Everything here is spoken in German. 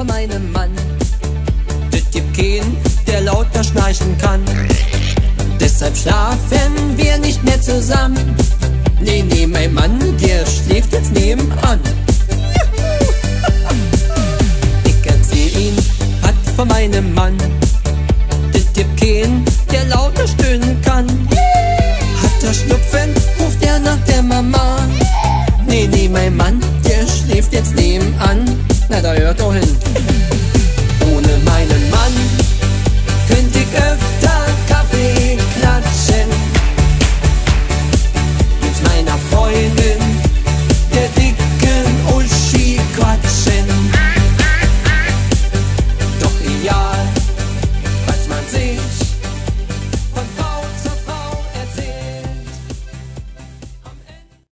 von meinem Mann. Das gibt keinen, der lauter schnarchen kann. Deshalb schlafen wir nicht mehr zusammen. Nee, nee, mein Mann, der schläft jetzt nebenan. Ich erzähl ihn, hat von meinem Mann. Das gibt keinen, der lauter stöhnen kann. Hat er Schnupfen, ruft er nach der Mama. Nee, nee, mein Mann, der schläft jetzt nebenan. Na, da hört er.